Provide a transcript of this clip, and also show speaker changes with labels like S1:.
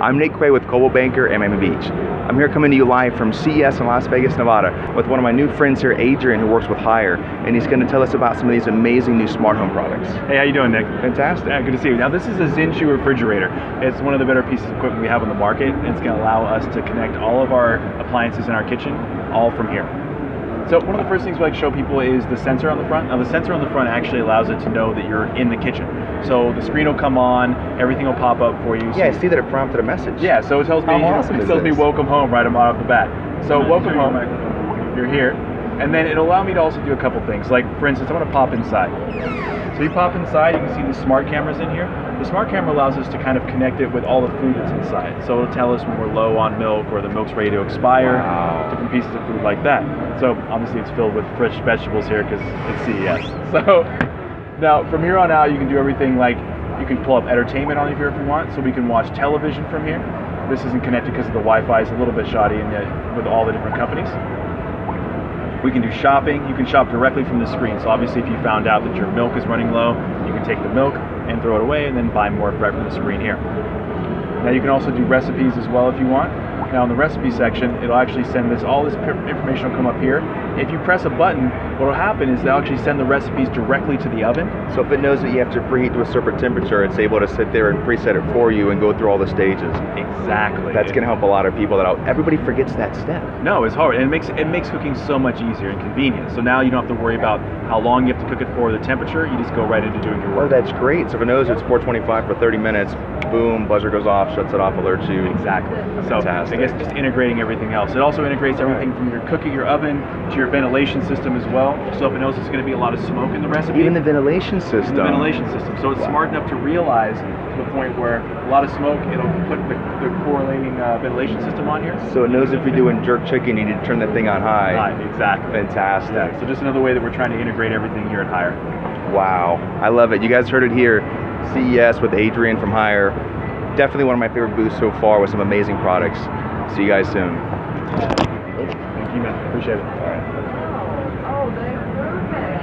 S1: I'm Nate Quay with Coldwell Banker and Miami Beach. I'm here coming to you live from CES in Las Vegas, Nevada with one of my new friends here, Adrian, who works with Haier, and he's going to tell us about some of these amazing new smart home products.
S2: Hey, how you doing, Nick?
S1: Fantastic.
S2: Yeah, good to see you. Now, this is a Zinshu refrigerator. It's one of the better pieces of equipment we have on the market, and it's going to allow us to connect all of our appliances in our kitchen all from here. So one of the first things we like to show people is the sensor on the front. Now the sensor on the front actually allows it to know that you're in the kitchen. So the screen will come on, everything will pop up for you. So
S1: Yeah, I see that it prompted a message.
S2: Yeah, so it tells me
S1: How awesome
S2: it
S1: is
S2: tells me welcome home right off the bat. So welcome home. You're here. And then it'll allow me to also do a couple things. Like for instance, I'm gonna pop inside. So you pop inside, you can see the smart cameras in here. The smart camera allows us to kind of connect it with all the food that's inside. So it'll tell us when we're low on milk or the milk's ready to expire,
S1: Wow.
S2: different pieces of food like that. So obviously it's filled with fresh vegetables here because it's CES. So now from here on out, you can do everything like you can pull up entertainment on here if you want, so we can watch television from here. This isn't connected because the Wi-Fi is a little bit shoddy in the, with all the different companies. We can do shopping. You can shop directly from the screen. So obviously, if you found out that your milk is running low, you can take the milk and throw it away, and then buy more right from the screen here. Now you can also do recipes as well if you want. Now in the recipe section, it'll actually send this, all this information will come up here. If you press a button, what will happen is they'll actually send the recipes directly to the oven.
S1: So if it knows that you have to preheat to a certain temperature, it's able to sit there and preset it for you and go through all the stages.
S2: Exactly.
S1: That's going to help a lot of people that out. Everybody forgets that step.
S2: No, it's hard, and it makes it makes cooking so much easier and convenient. So now you don't have to worry about how long you have to cook it for, the temperature. You just go right into doing your work.
S1: Oh, that's great. So if it knows it's 425 for 30 minutes, boom, buzzer goes off, shuts it off, alerts you.
S2: Exactly. So
S1: Fantastic.
S2: Guess just integrating everything else. It also integrates everything from your cooking, your oven, to your ventilation system as well. So if it knows it's going to be a lot of smoke in the recipe,
S1: Even the ventilation system.
S2: the ventilation system. So it's
S1: Wow.
S2: smart enough to realize to the point where a lot of smoke, it'll put the, the correlating uh, ventilation system on here.
S1: So it knows if you're doing jerk chicken, you need to turn that thing on high.
S2: Right, exactly.
S1: Fantastic.
S2: Yeah, so just another way that we're trying to integrate everything here at Haier.
S1: Wow. I love it. You guys heard it here. CES with Adrian from Haier. Definitely one of my favorite booths so far with some amazing products. See you guys soon.
S2: Thank you, man. Appreciate it.
S1: All right.
S3: Oh, oh,